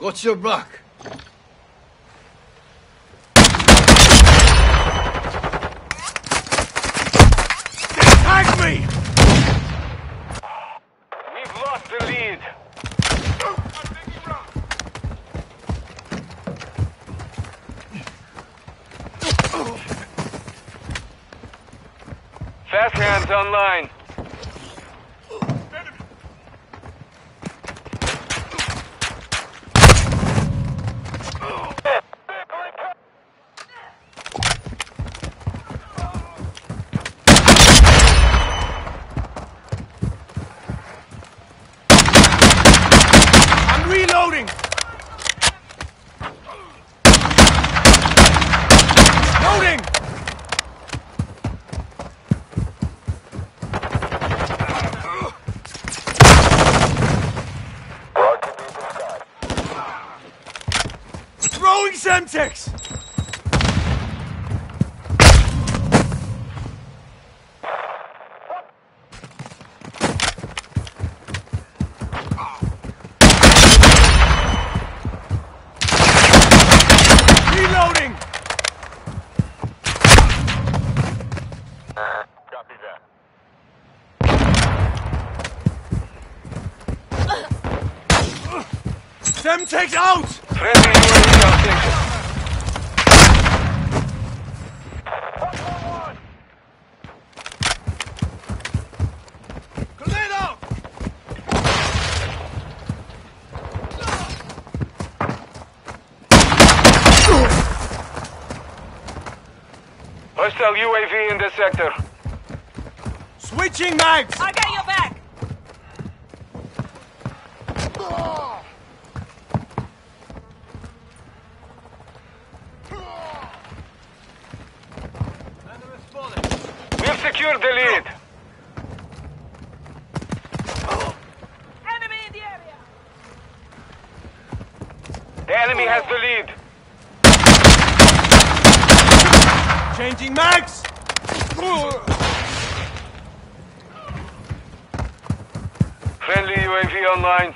Got your back. Tag me! We've lost the lead. Fast hands online. Throwing Semtex! Reloading! Copy that. Semtex out! Friendly UAV on station. Grenade Hostile UAV in this sector. Switching mags! I got your back. We've secured the lead. Enemy in the area. The enemy has the lead. Changing mags! Friendly UAV online.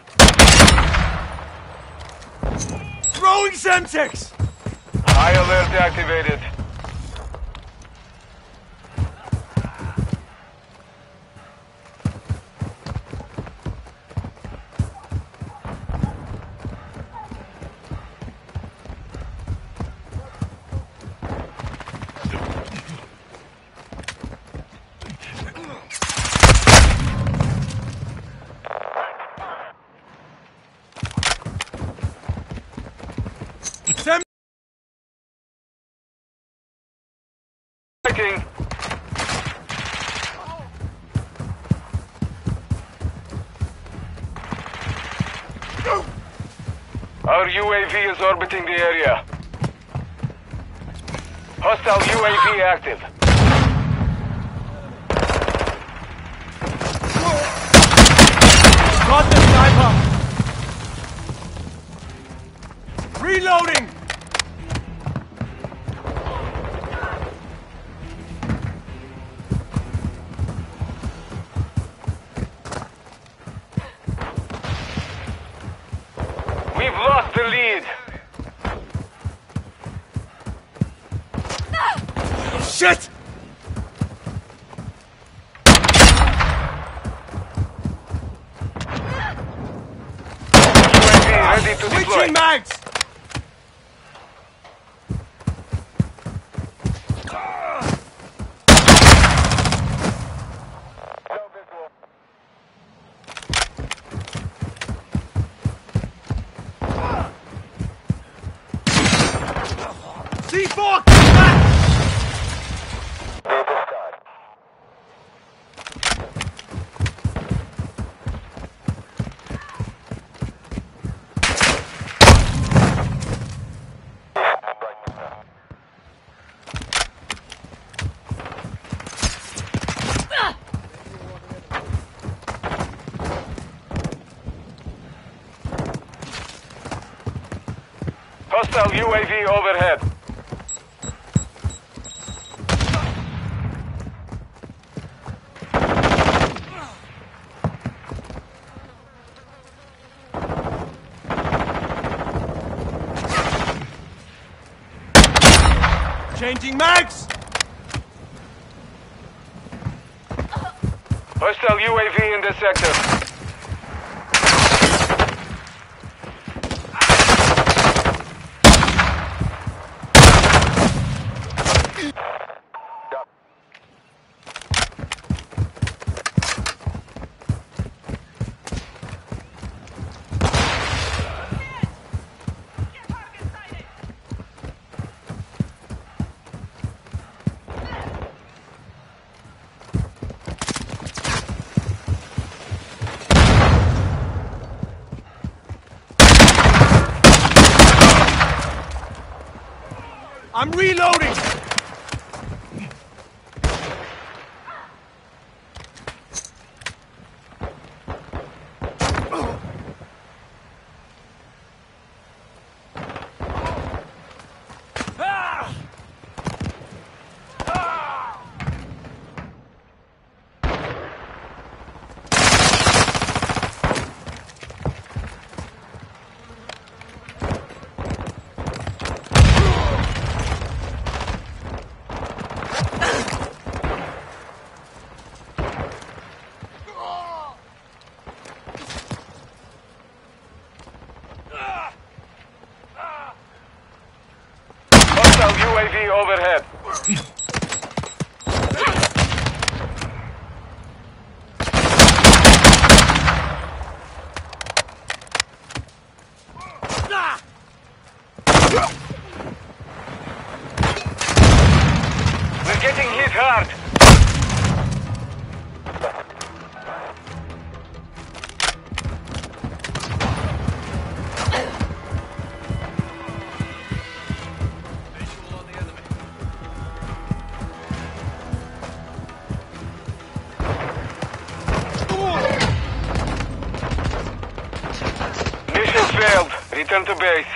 Throwing Semtex! High alert activated. Sem Fighting. Our The area. Hostile UAV active. got the sniper! Reloading! We've lost the lead. Shit! UAV ready to deploy. Switching mags! C4! Back! Hostile UAV overhead. Changing mags! Hostile UAV in the sector. I'm reloading! Return to base.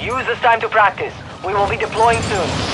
Use this time to practice. We will be deploying soon.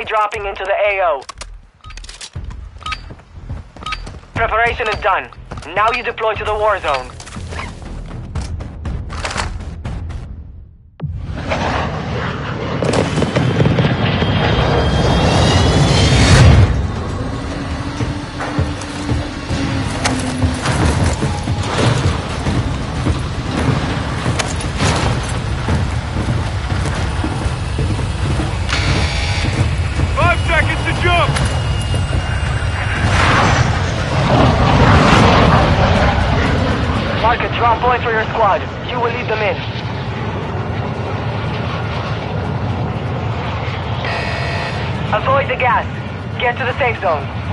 Enemy dropping into the AO. Preparation is done. Now you deploy to the war zone. Squad. You will lead them in. Avoid the gas. Get to the safe zone.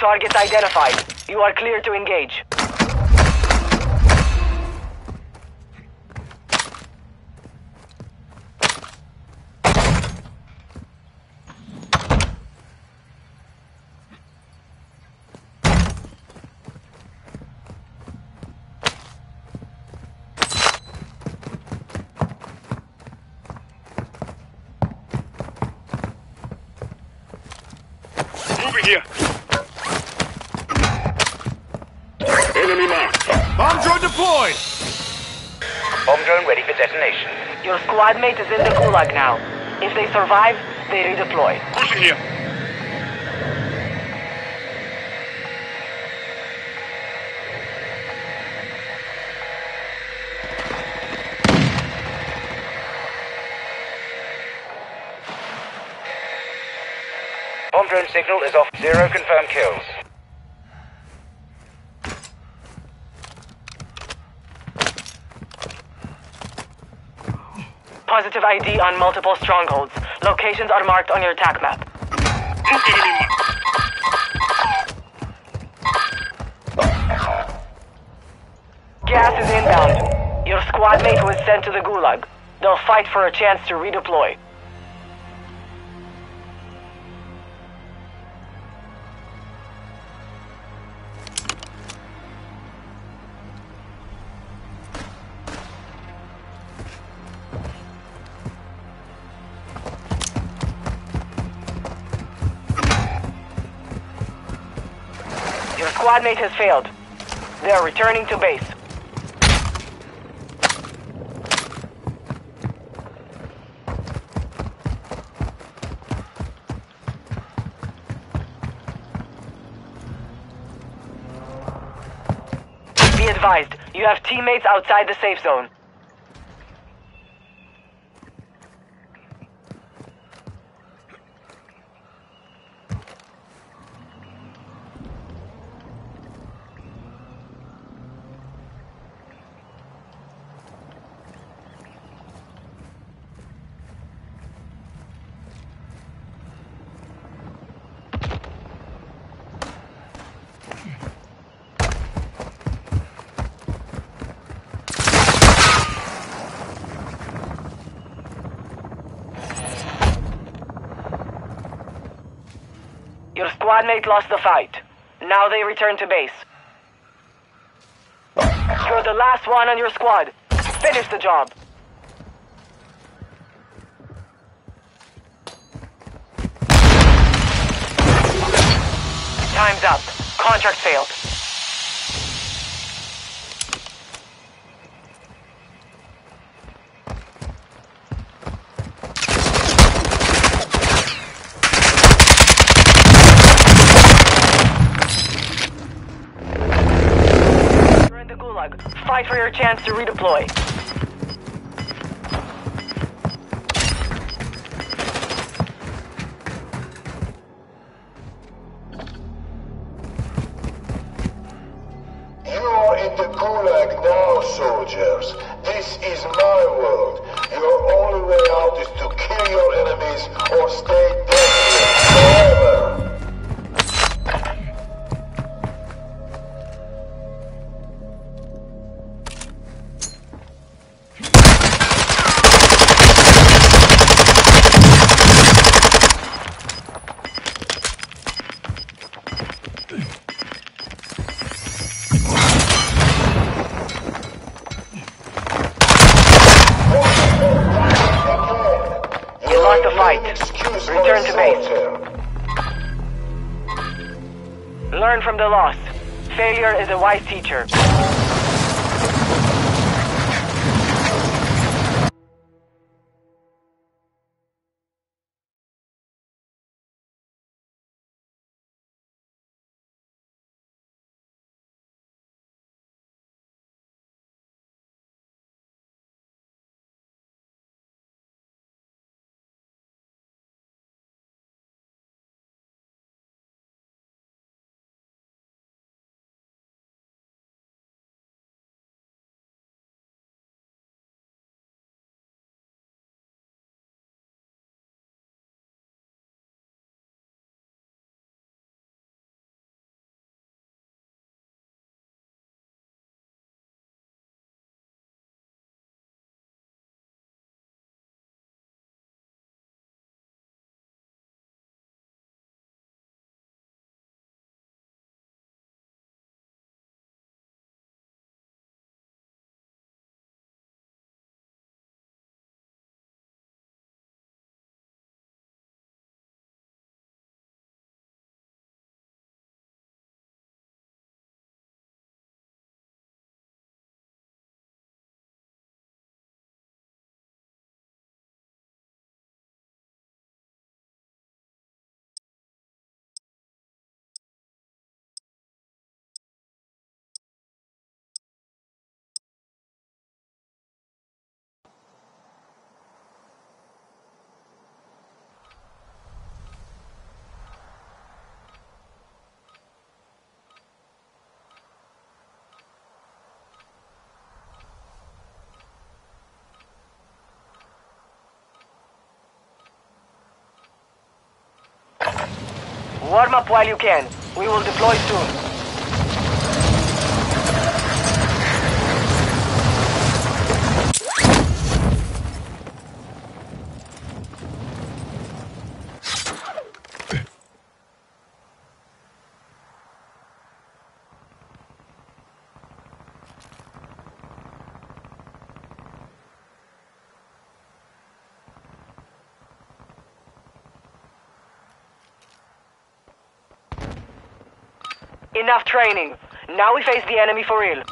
Targets identified. You are clear to engage. Squad mate is in the gulag now. If they survive, they redeploy. Pushing here. Positive ID on multiple strongholds. Locations are marked on your attack map. Gas is inbound. Your squad mate was sent to the Gulag. They'll fight for a chance to redeploy. Squad mate has failed. They are returning to base. Be advised, you have teammates outside the safe zone. Mate lost the fight. Now they return to base. You're the last one on your squad. Finish the job. Time's up. Contract failed. You're in the Gulag. Fight for your chance to redeploy. Learn from the loss. Failure is a wise teacher. Warm up while you can. We will deploy soon. Enough training. Now we face the enemy for real.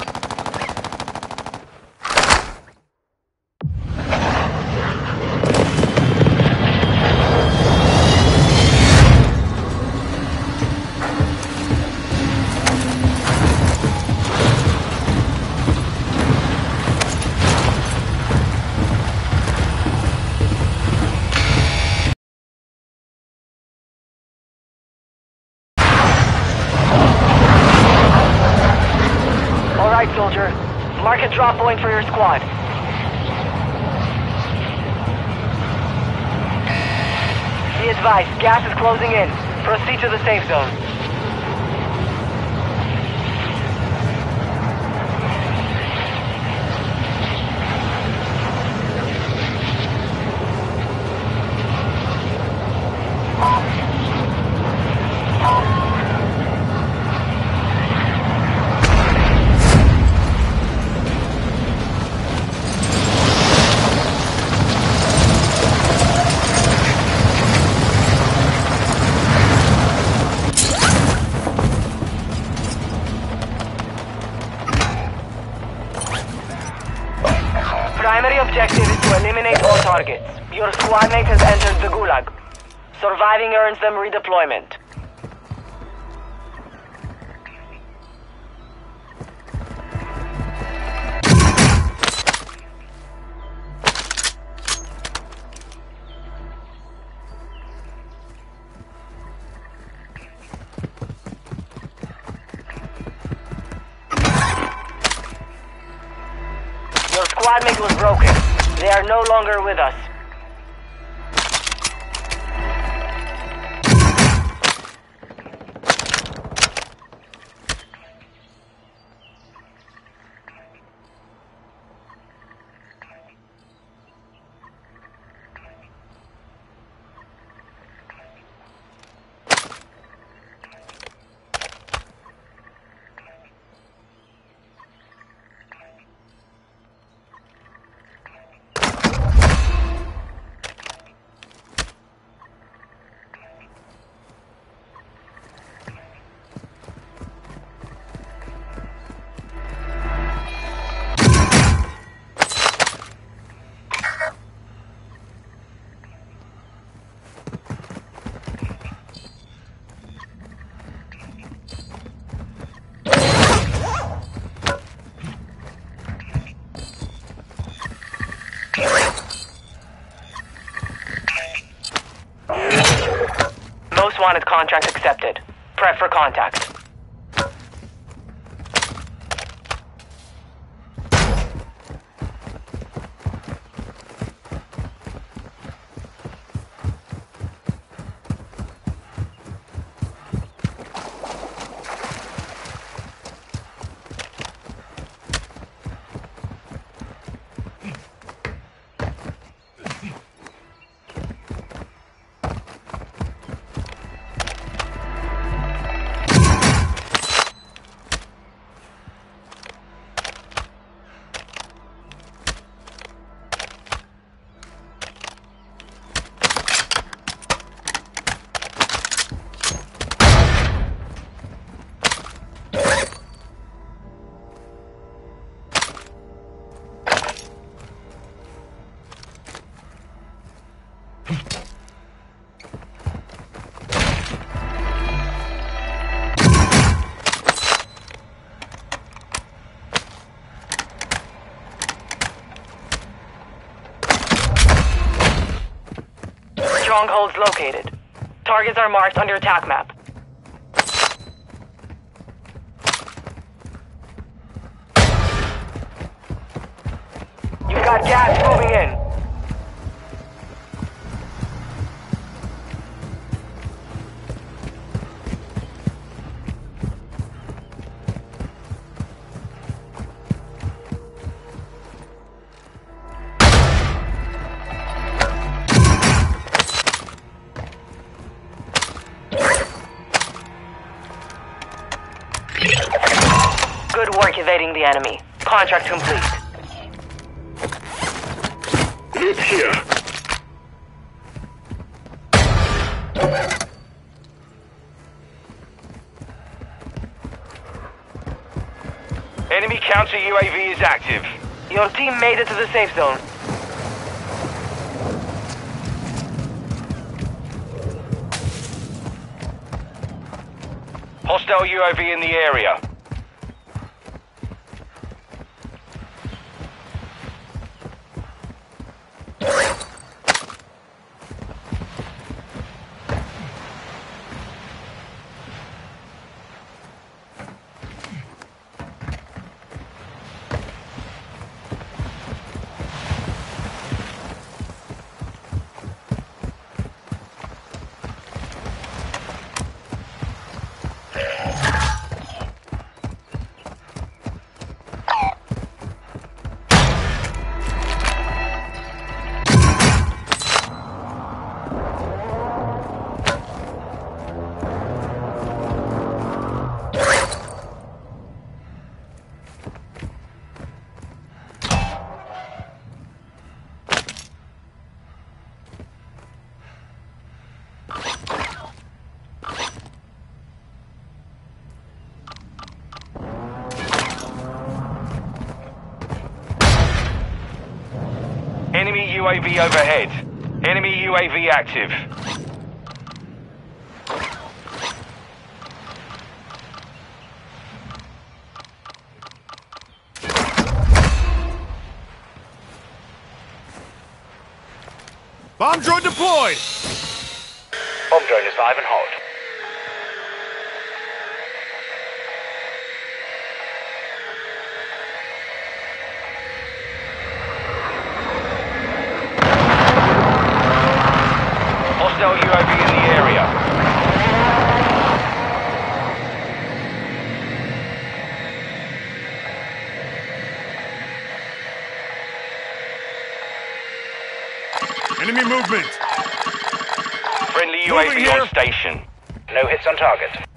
Squad. Be advised, gas is closing in. Proceed to the safe zone. Earns them redeployment. Your squad mate was broken. They are no longer with us. Wanted contract accepted. Prep for contact. Strongholds located. Targets are marked on your attack map. You've got gas moving in. Enemy. Contract complete. Loot here. Enemy counter UAV is active. Your team made it to the safe zone. Hostile UAV in the area. UAV overhead. Enemy UAV active. Bomb drone deployed! Bomb drone is live and hot. Enemy movement! Friendly UAV on station. No hits on target.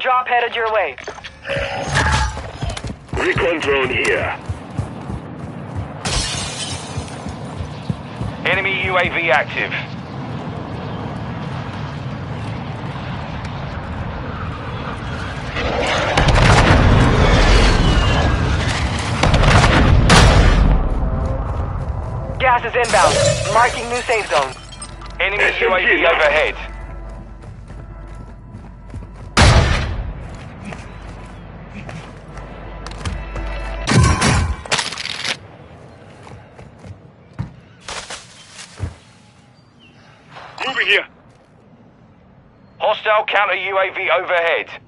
Drop headed your way. Recon drone here. Enemy UAV active. Gas is inbound. Marking new safe zone. Enemy SMG UAV now. overhead. Counter UAV overhead.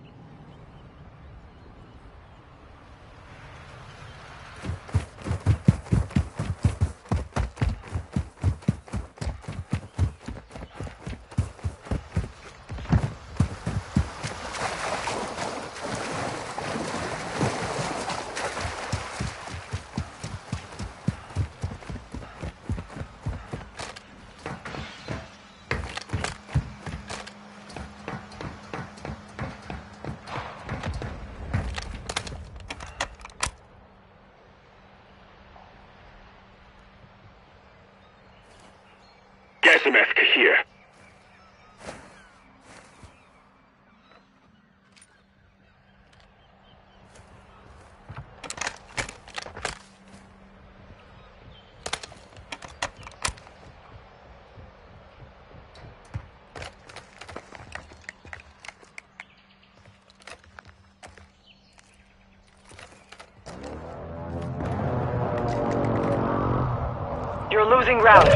Losing ground.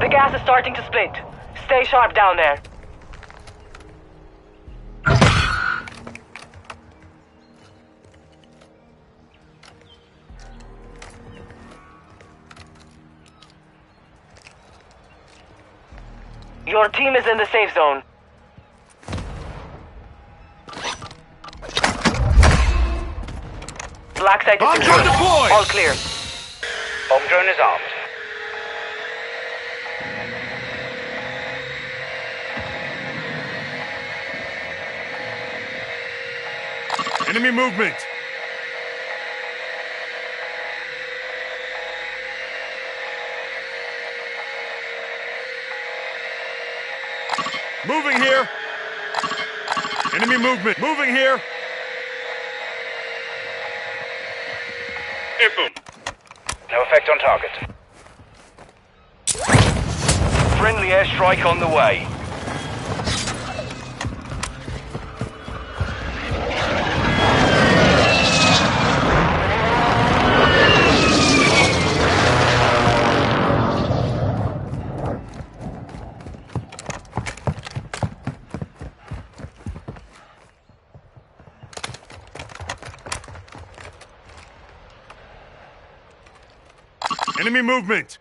The gas is starting to split. Stay sharp down there. Your team is in the safe zone. Black site is Bomb secure. deployed! All clear. Bomb drone is armed. Enemy movement. Moving here. Enemy movement. Moving here. Info. No effect on target. Friendly airstrike on the way. Movement.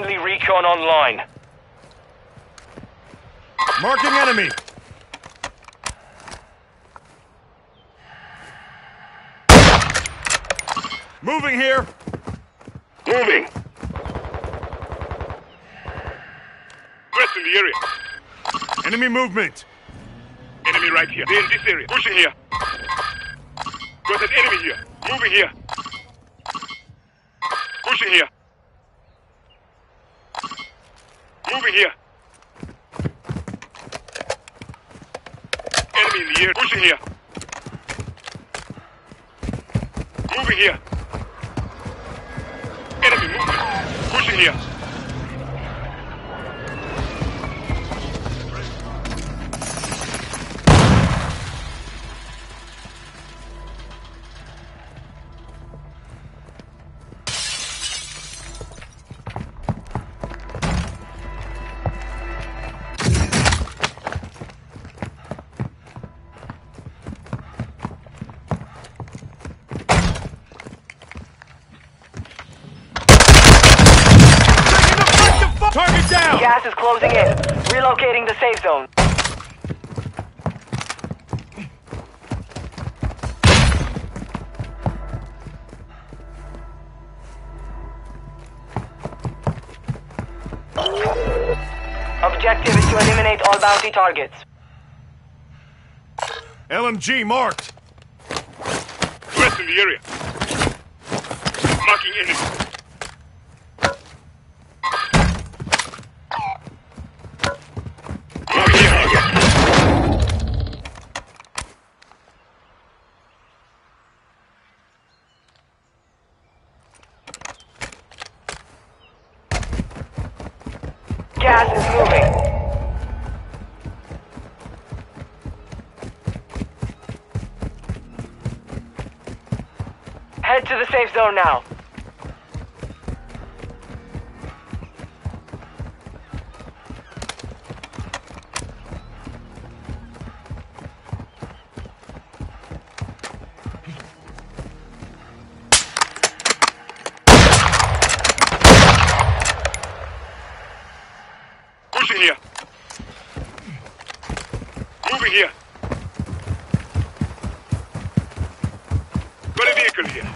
Friendly recon online. Marking enemy. Moving here. Moving. West in the area. Enemy movement. Enemy right here. They're in this area. Pushing here. Got an enemy here. Moving here. Pushing here. Moving here. Enemy in the air. Pushing here. Moving here. Enemy movement. Pushing here. Targets. LMG marked. West in the area. Marking enemy. Moving here. Gas is moving. To the safe zone now. Pushing here. Moving here. Got a vehicle here.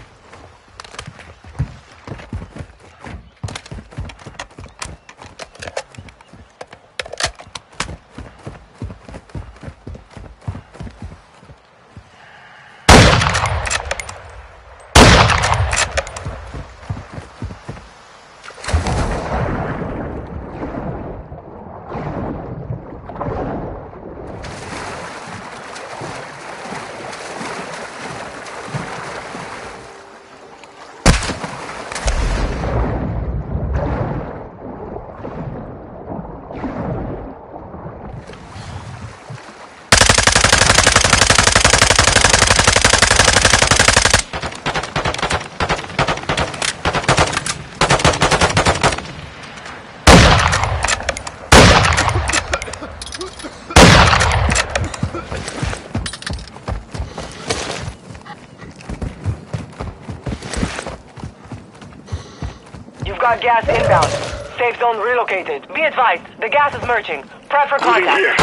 You've got gas inbound. Safe zone relocated. Be advised, the gas is merging. Prep for Moving contact. here.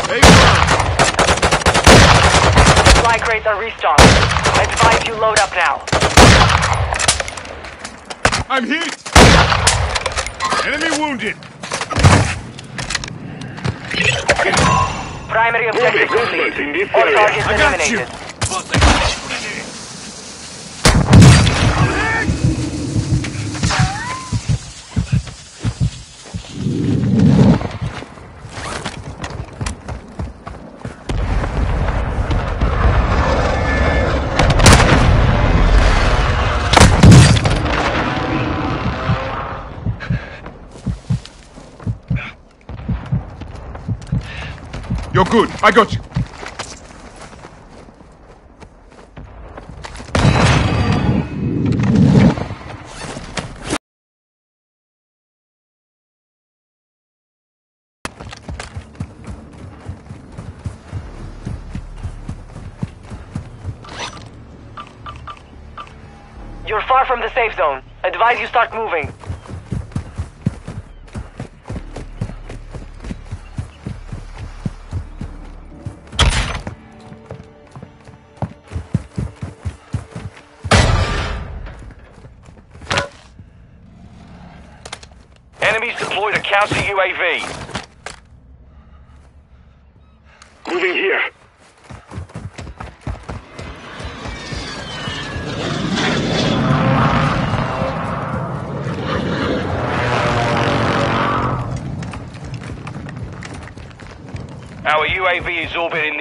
Supply crates are restocked. I Advise you load up now. I'm hit! Enemy wounded! Primary objective Moving. complete. Movement in this All area. targets I got you. Good. I got you. You're far from the safe zone. Advise you start moving. Counter UAV. Moving here. Our UAV is orbiting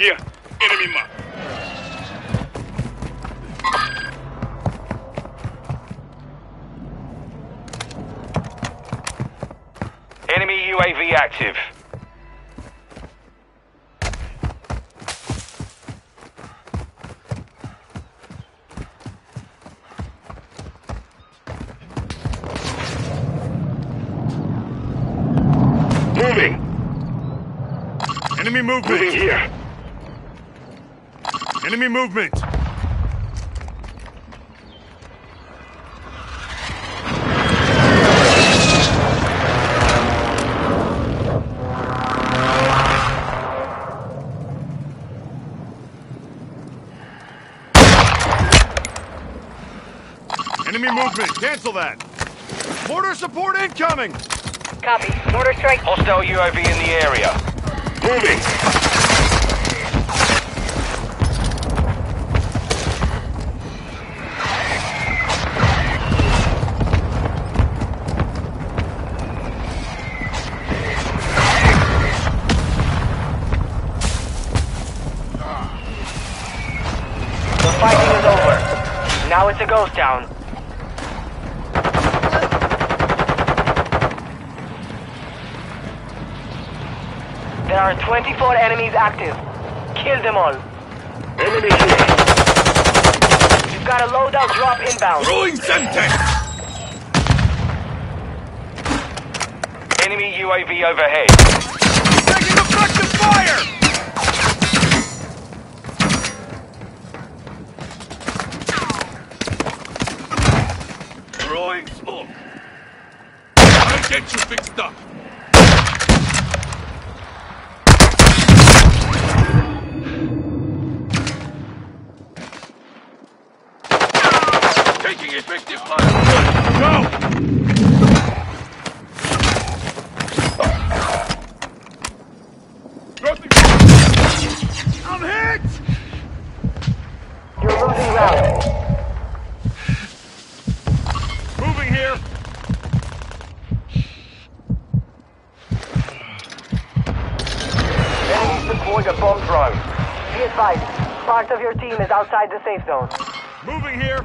here. Enemy mark. Enemy UAV active. Support incoming. Copy. Mortar strike. Hostile UAV in the area. Moving. The fighting is over. Now it's a ghost town. 24 enemies active. Kill them all. Enemy here. You've got a loadout drop inbound. Throwing Semtex. Enemy UAV overhead. Safe zone. Moving here.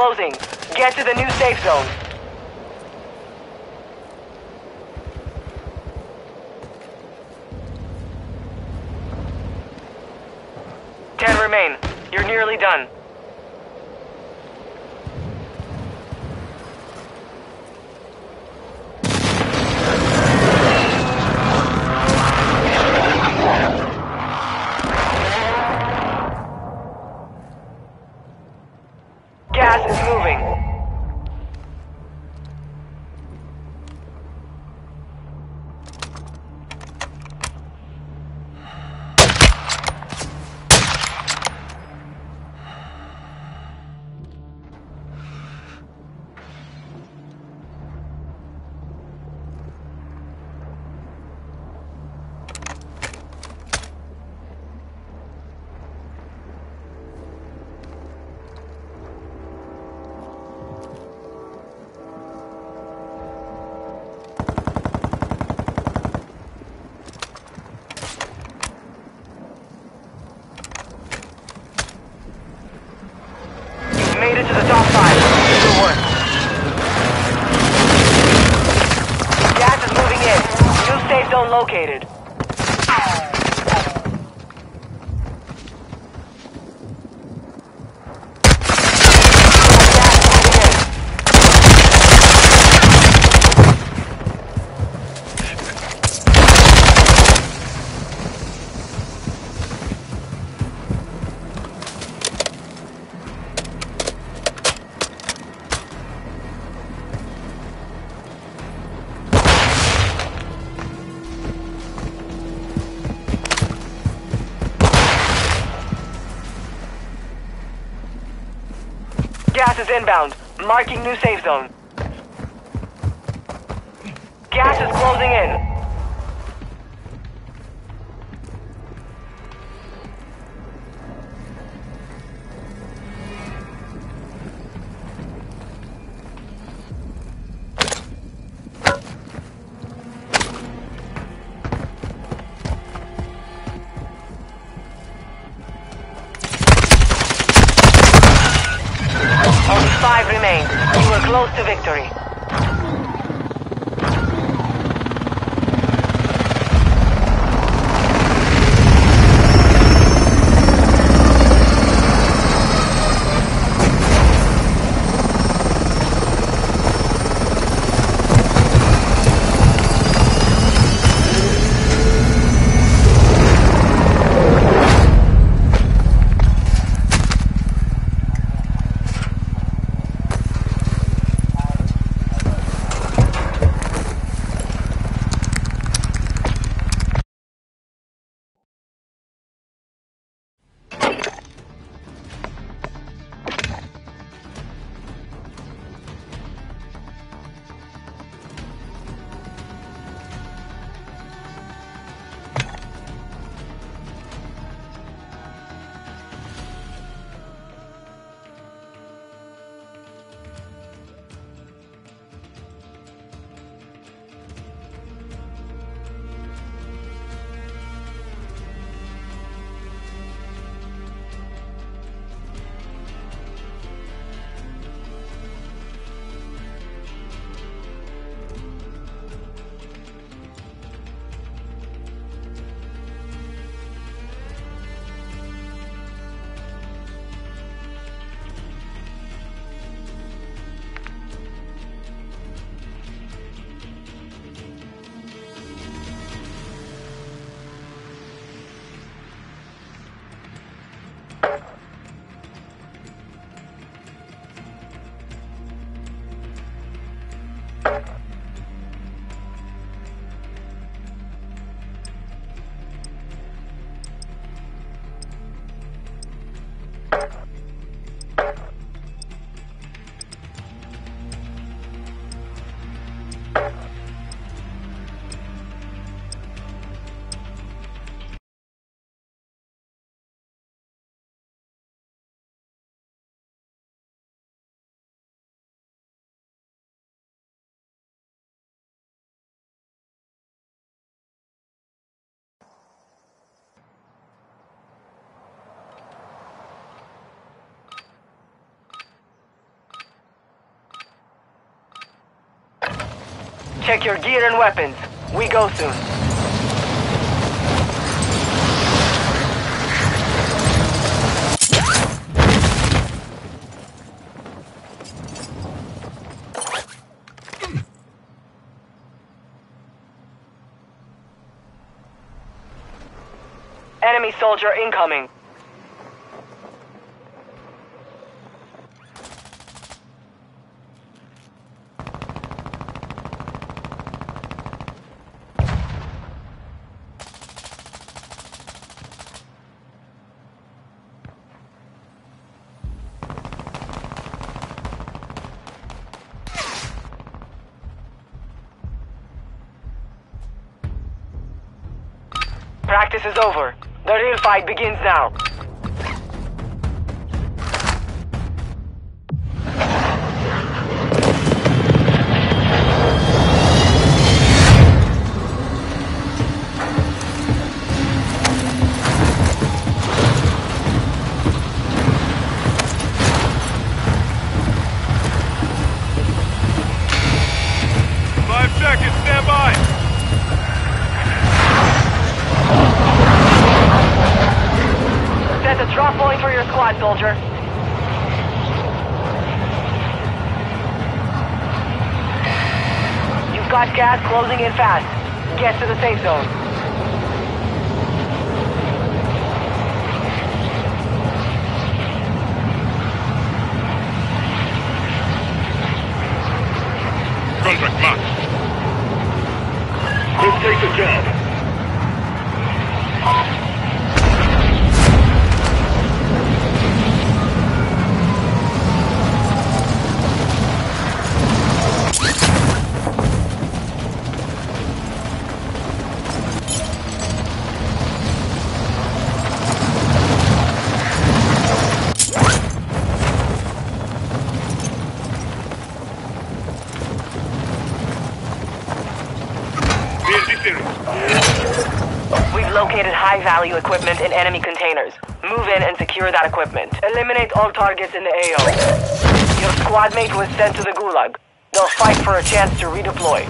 Closing. Get to the new safe zone. Is inbound. Marking new safe zone. Check your gear and weapons. We go soon. Enemy soldier incoming. Practice is over. The real fight begins now. Closing in fast. Get to the safe zone. Located high-value equipment in enemy containers. Move in and secure that equipment. Eliminate all targets in the AO. Your squad mate was sent to the Gulag. They'll fight for a chance to redeploy.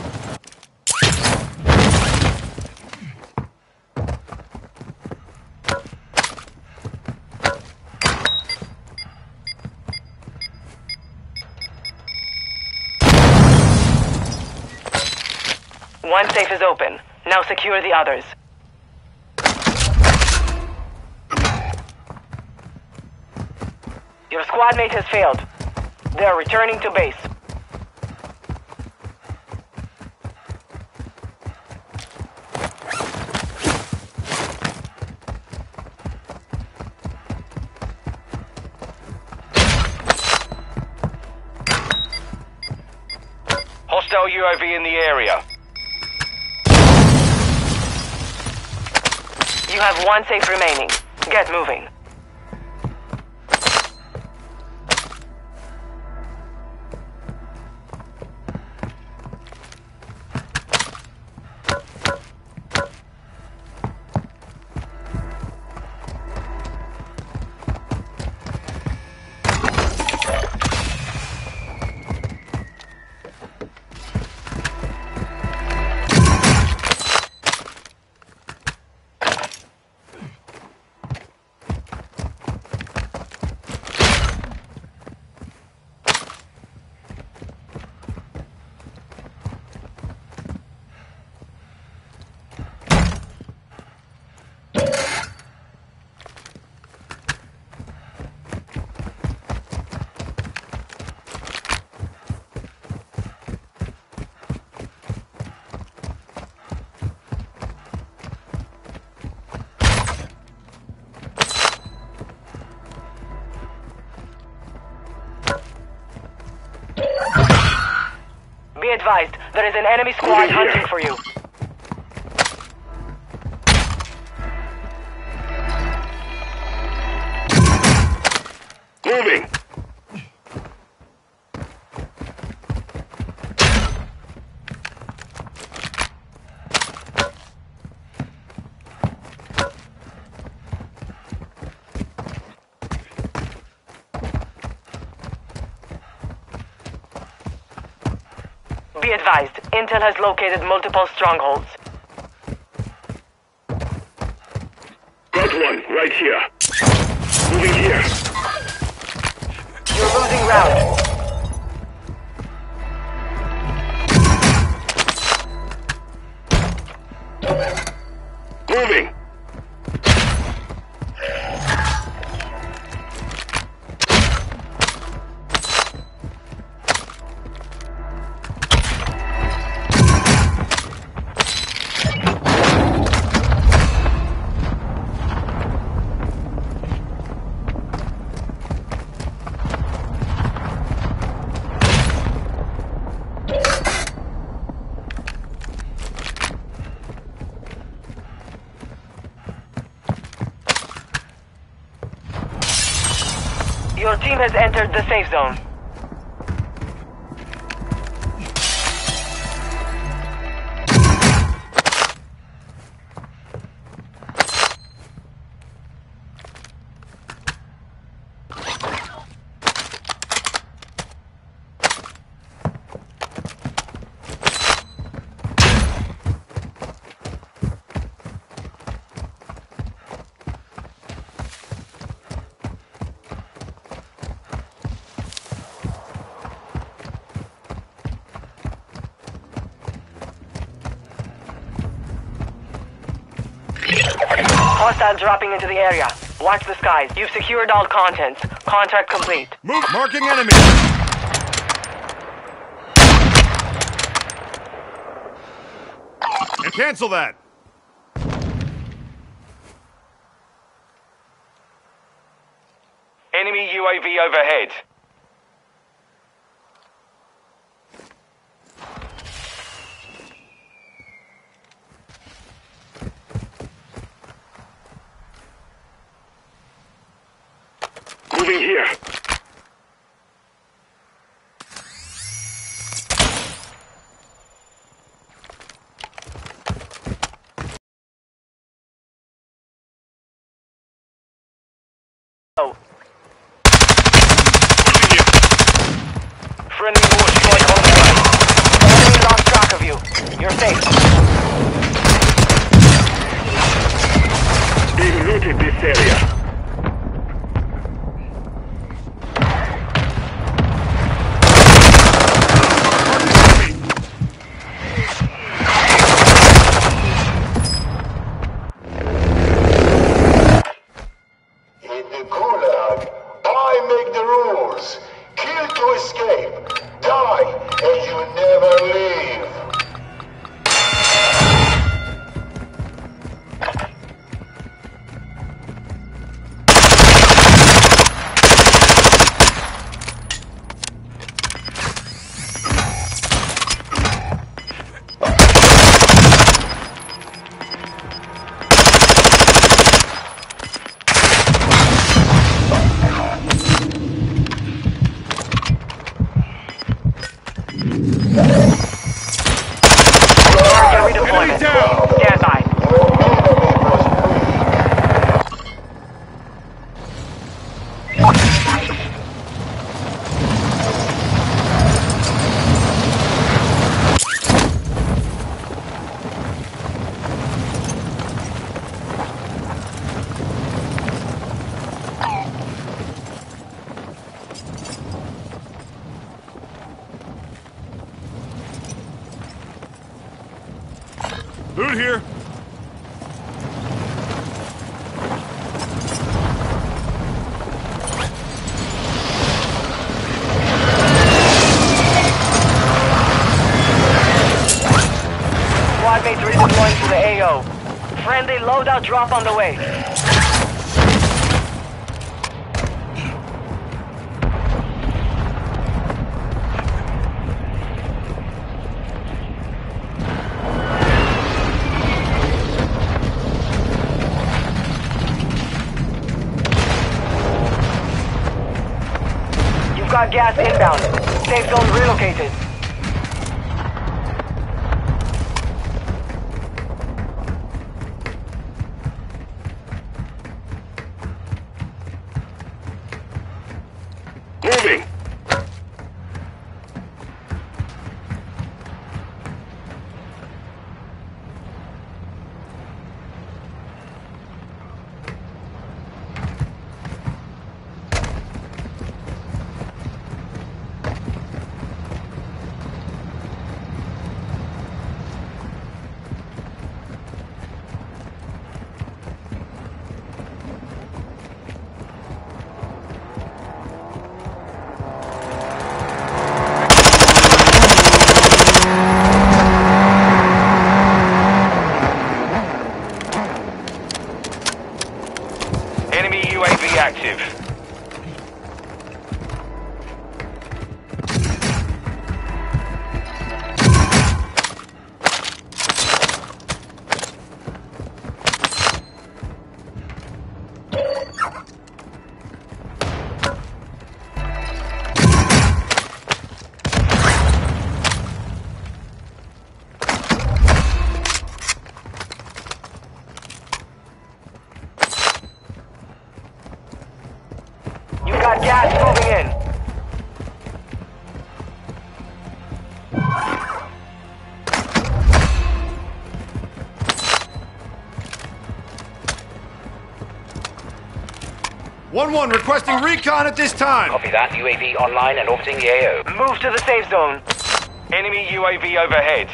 One safe is open. Now secure the others. Your squad mate has failed. They're returning to base. Hostile UAV in the area. You have one safe remaining. Get moving. Advised, there is an enemy squad hunting for you. Intel has located multiple strongholds. Got one right here. Moving here. You're losing ground. Moving. the safe zone. Hostile dropping into the area. Watch the skies. You've secured all contents. Contract complete. Move! Marking enemy! And cancel that! Enemy UAV overhead. Yeah. Airdrop on the way. 1-1 requesting recon at this time. Copy that. UAV online and orbiting the AO. Move to the safe zone. Enemy UAV overhead.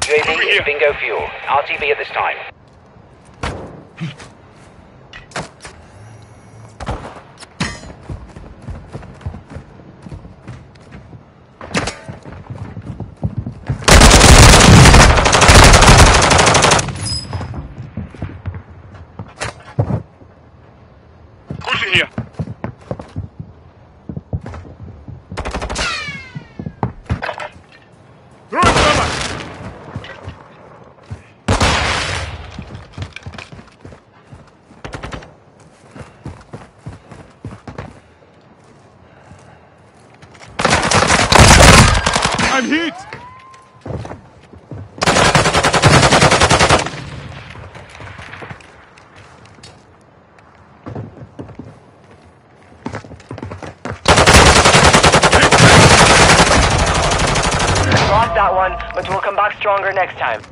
UAV is bingo fuel. RTB at this time. Pushing here. Throwing cover. I'm hit. Lost that one, but we'll come back stronger next time.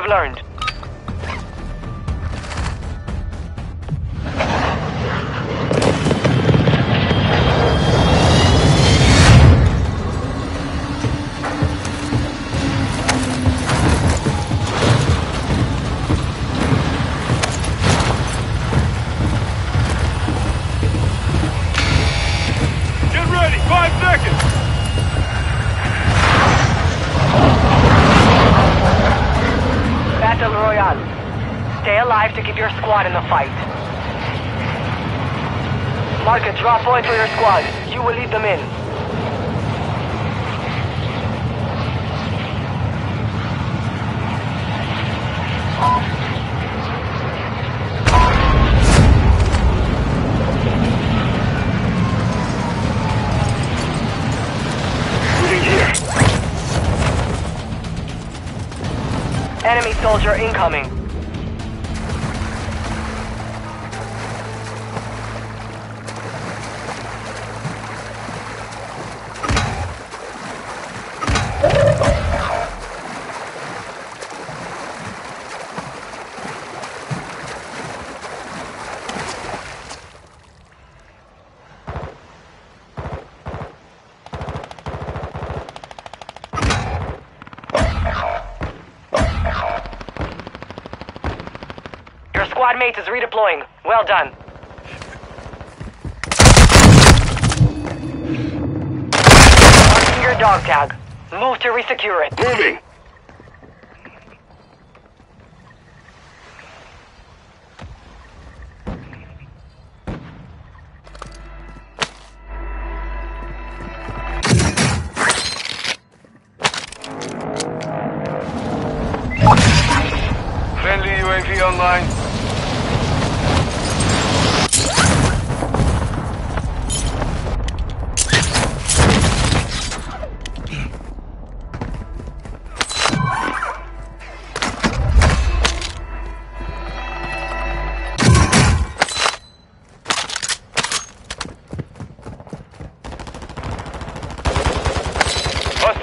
learned. point for your squad. You will lead them in. Moving here. Enemy soldier incoming. Well done. Marking your dog tag. Move to resecure it. Moving.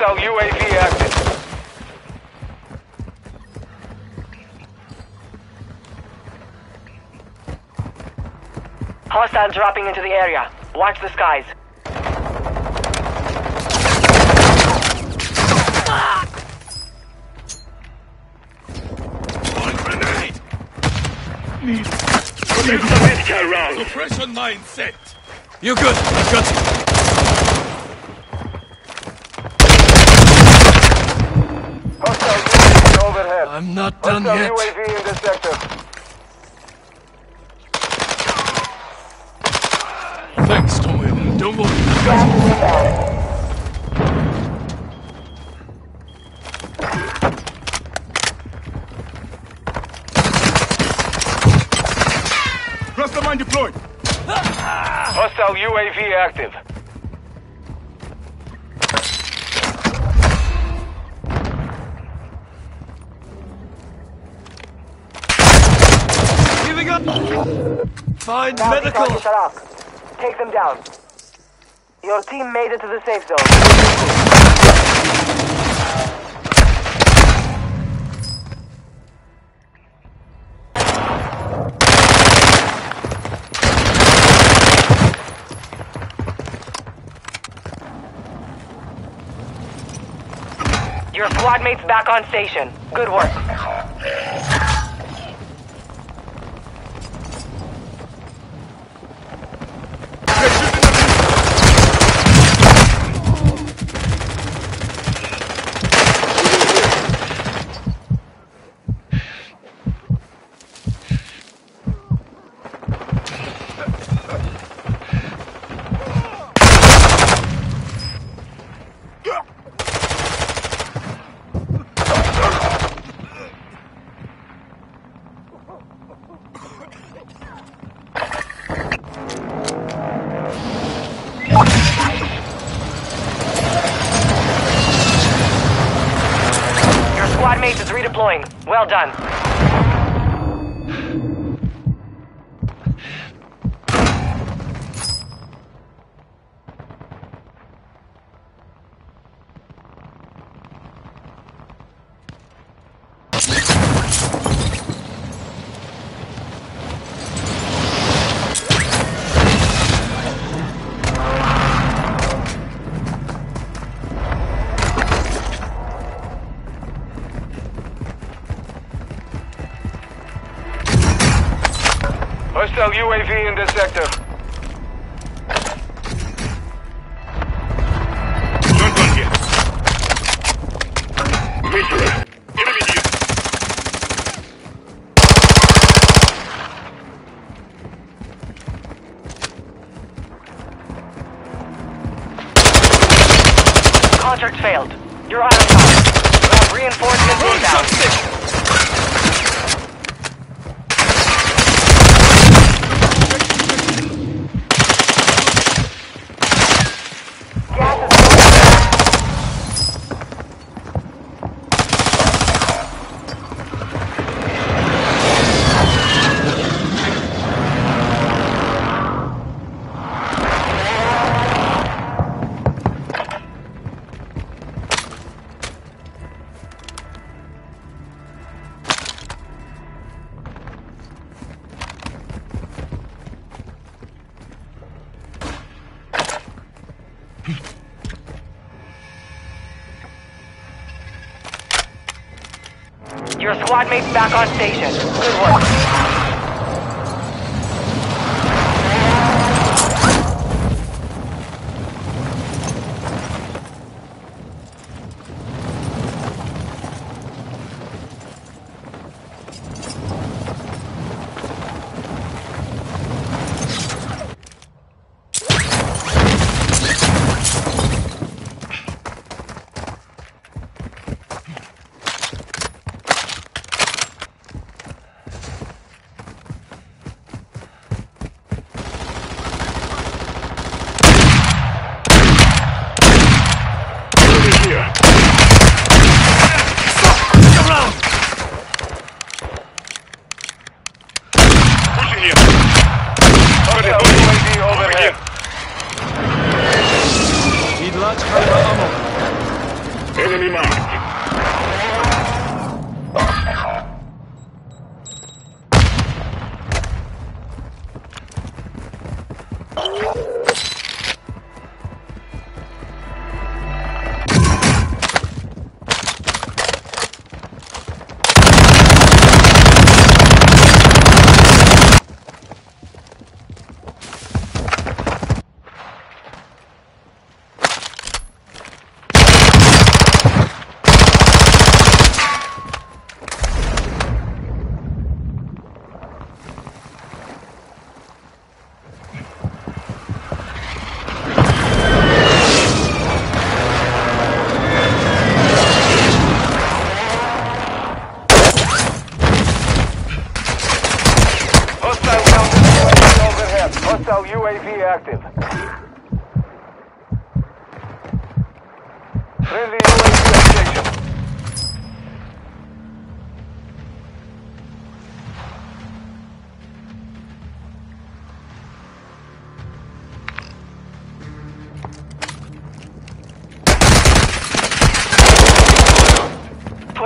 Hostile UAV active. Hostile dropping into the area. Watch the skies. Use the medical round. Suppression line set. You good? I've got you. Hostile UAV overhead. I'm not done Hostile yet. UAV in this sector. Thanks, Tommy. Don't worry. I've got you. Cluster mine deployed. Hostile UAV active. Giving up. Find Bounty medical. targets are up. Take them down. Your team made it to the safe zone. Your squad mate's back on station. Good work. Done. Visual. made back on station. Good work.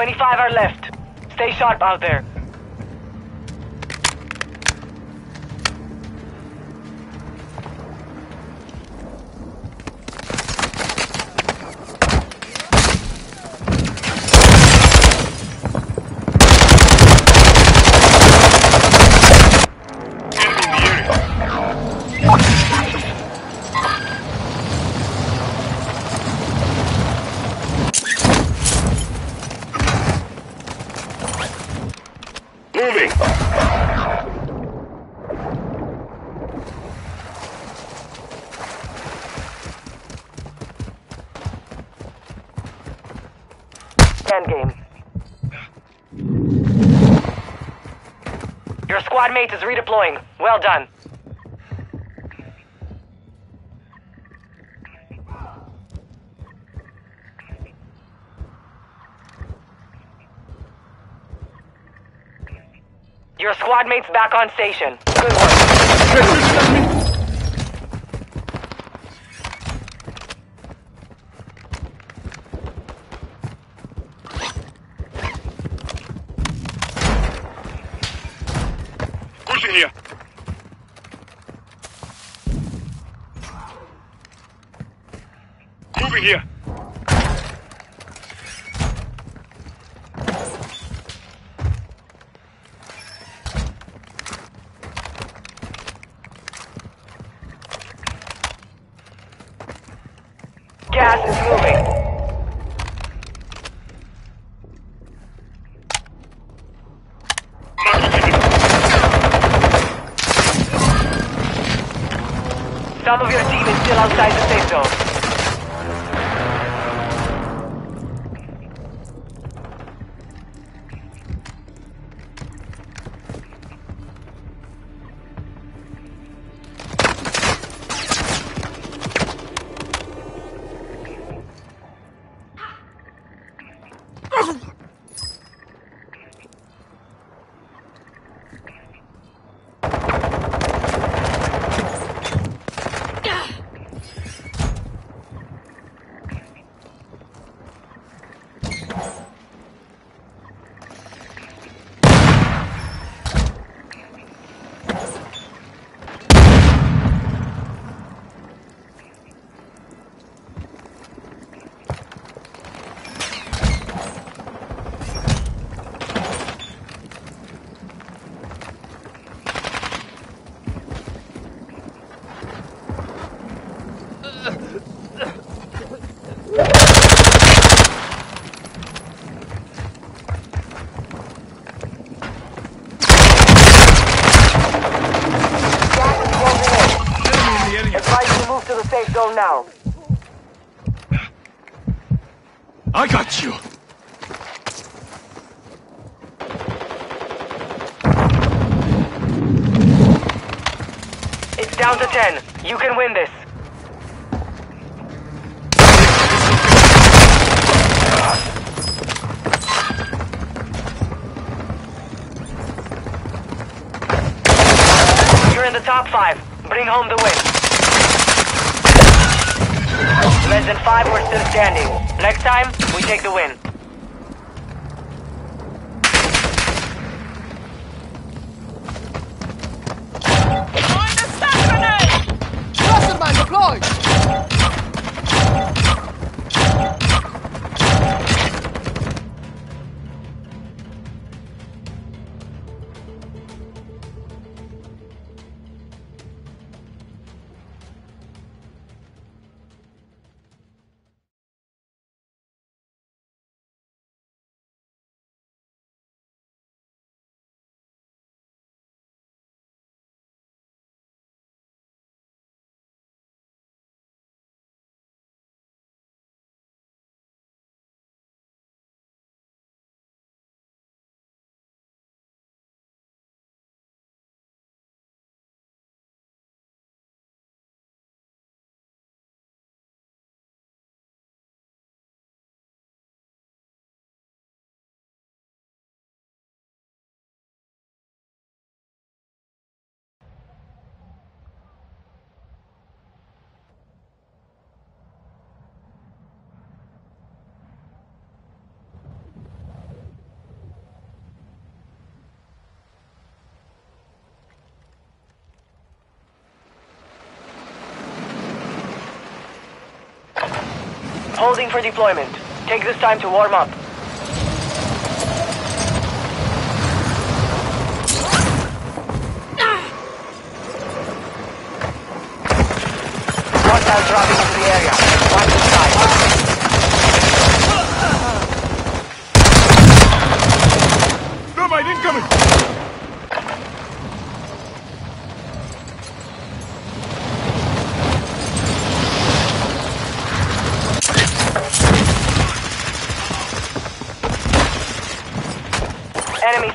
25 are left. Stay sharp out there. done. Your squad mate's back on station. Good work. Now. I got you. It's down to 10. You can win this. You're in the top five. Bring home the win. Less than five, we're still standing. Next time, we take the win. Holding for deployment. Take this time to warm up. Hostiles dropping into the area. Watch the side.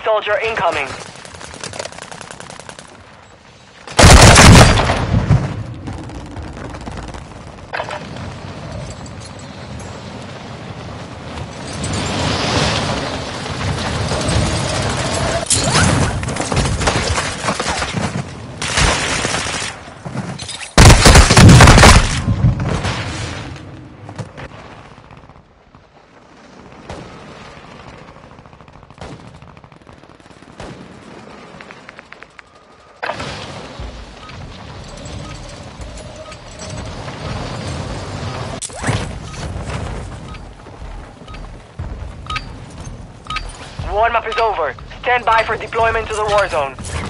Soldier incoming. Warm-up is over. Stand by for deployment to the war zone.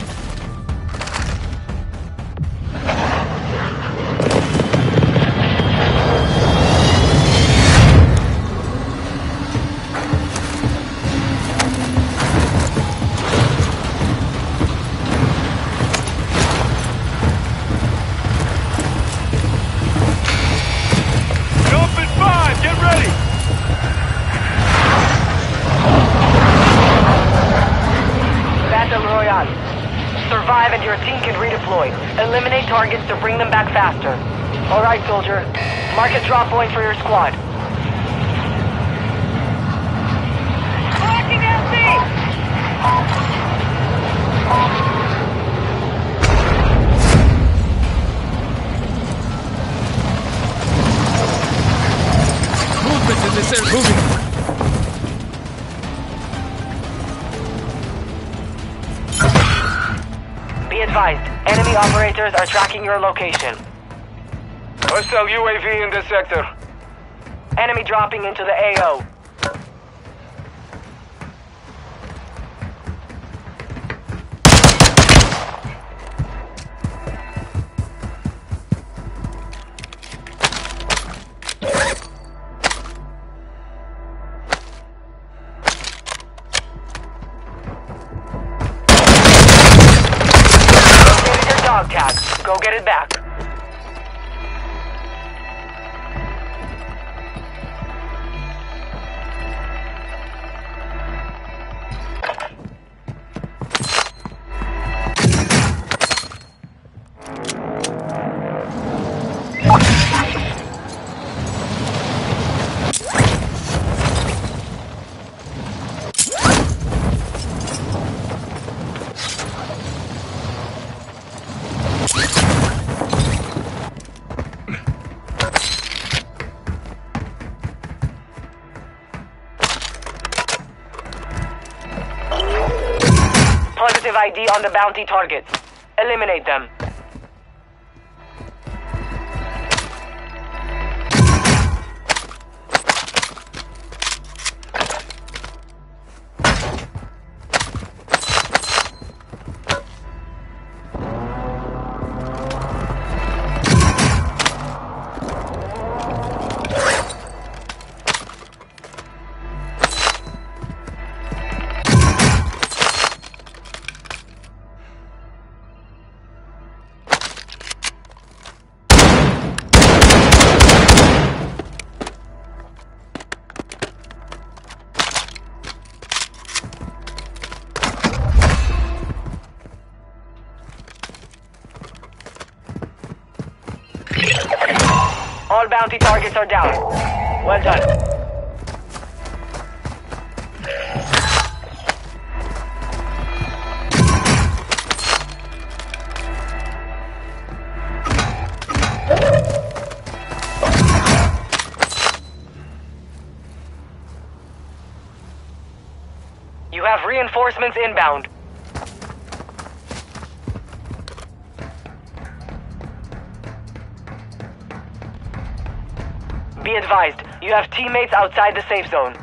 Your location. Hostile UAV in this sector. Enemy dropping into the AO. On the bounty targets. Eliminate them. All bounty targets are down. Well done. You have reinforcements inbound. Advised, have teammates outside the safe zone.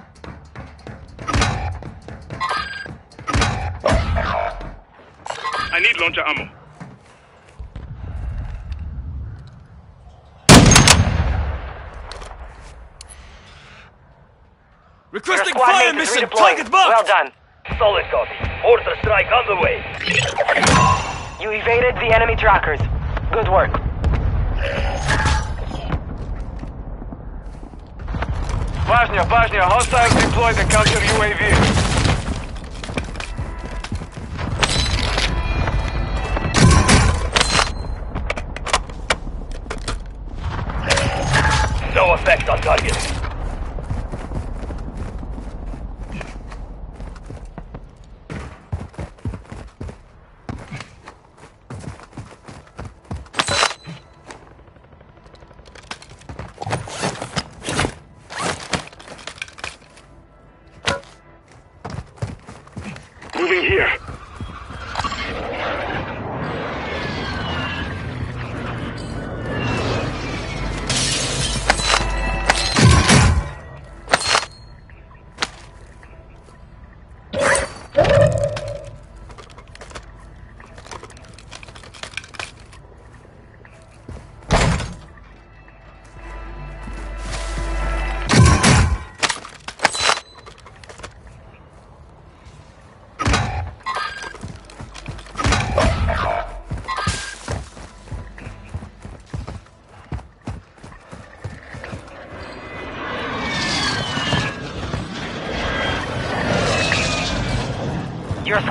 I need launcher ammo. Requesting fire mission! Target marked! Well done. Solid copy. Mortar strike on the way. You evaded the enemy trackers. Good work. Bosnia, Bosnia, hostiles deployed the counter UAV.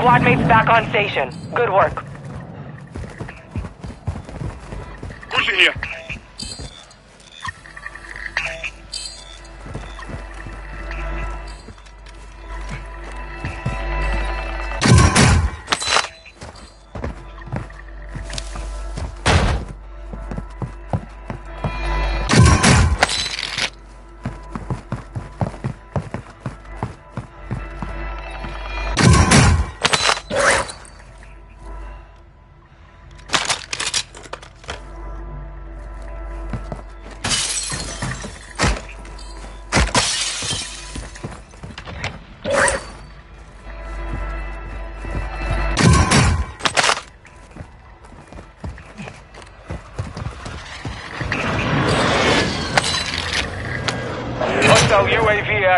Squad mate's back on station. Good work.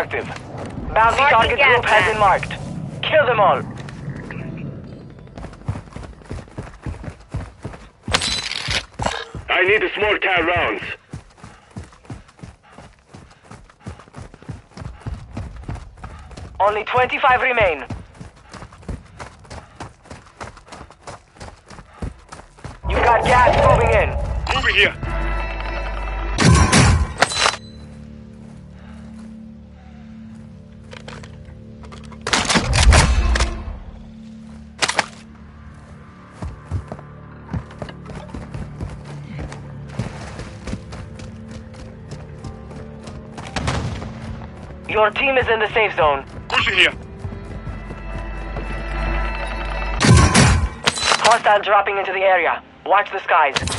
Active. Bounty Marking target gas group has been marked. Kill them all. I need a small car rounds. Only 25 remain. safe zone. Pushing here. Hostile dropping into the area. Watch the skies.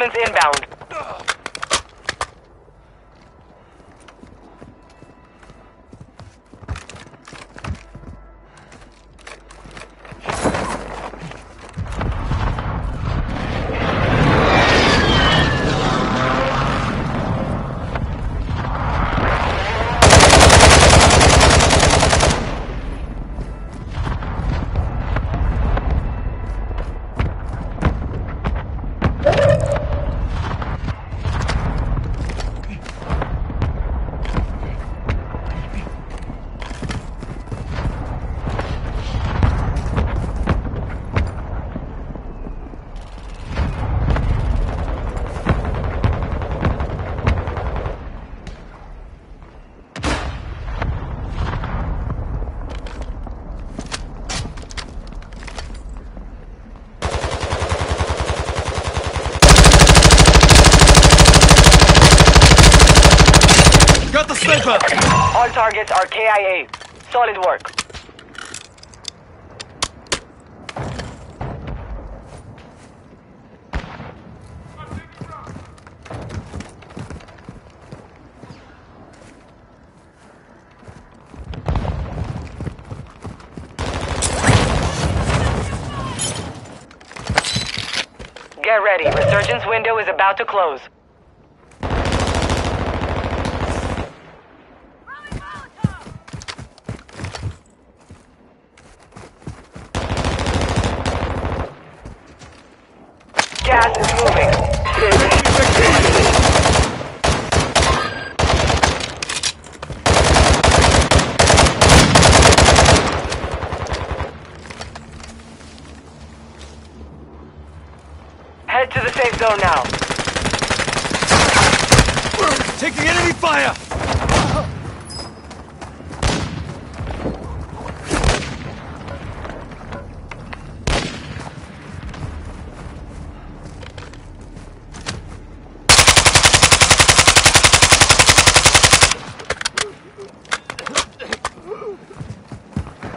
Reinforcements inbound. All targets are KIA. Solid work. Get ready. Resurgence window is about to close. Gas is moving. Head to the safe zone now. Taking enemy fire!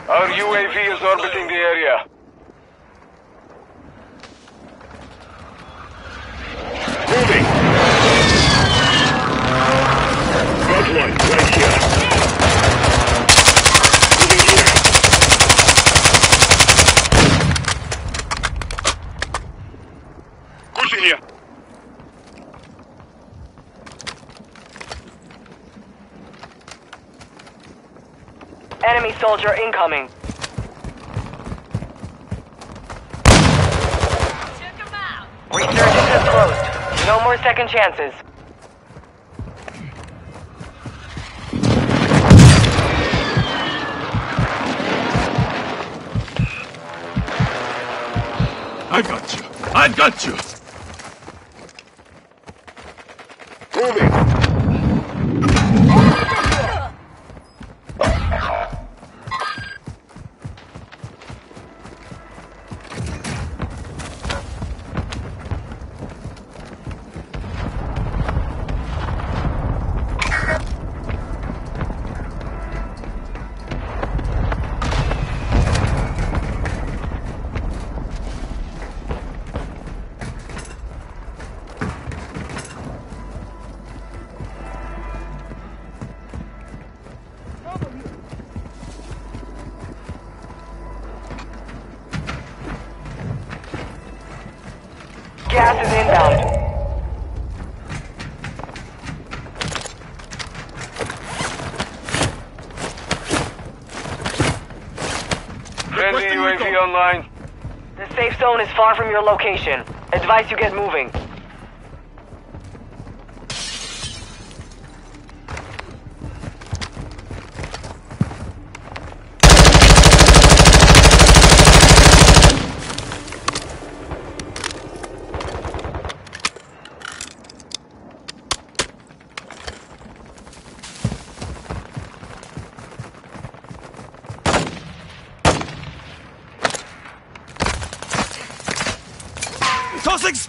Our UAV is orbiting the area. Moving. Front line, right here. Moving here. Pushing here. Enemy soldier incoming. Resurgence is closed. No more second chances. I've got you! I've got you! Your location. Advise you get moving.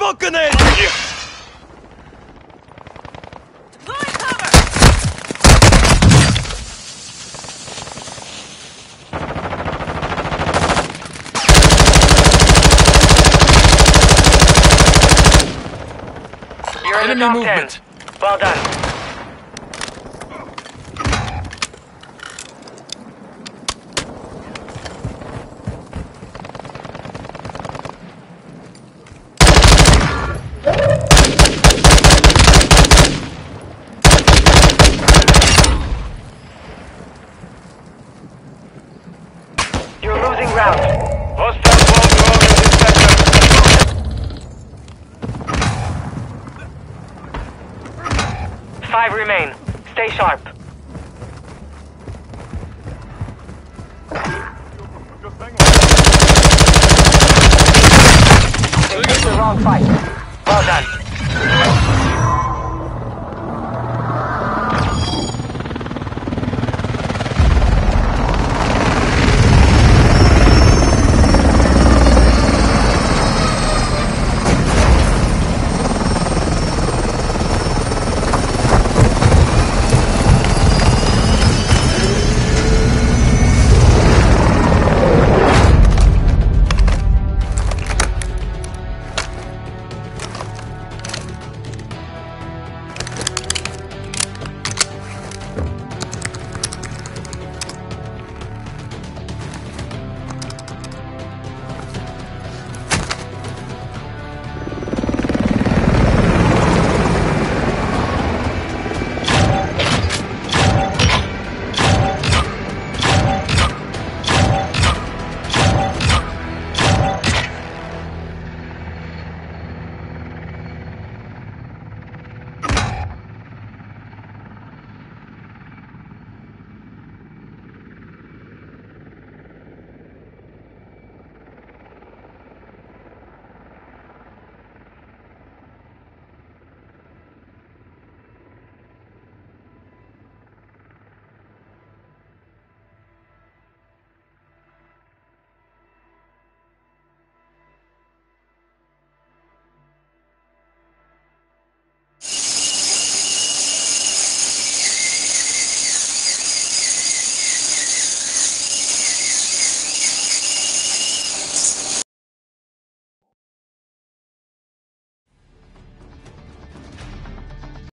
Smoke grenade! You're in Enemy the movement. Well done.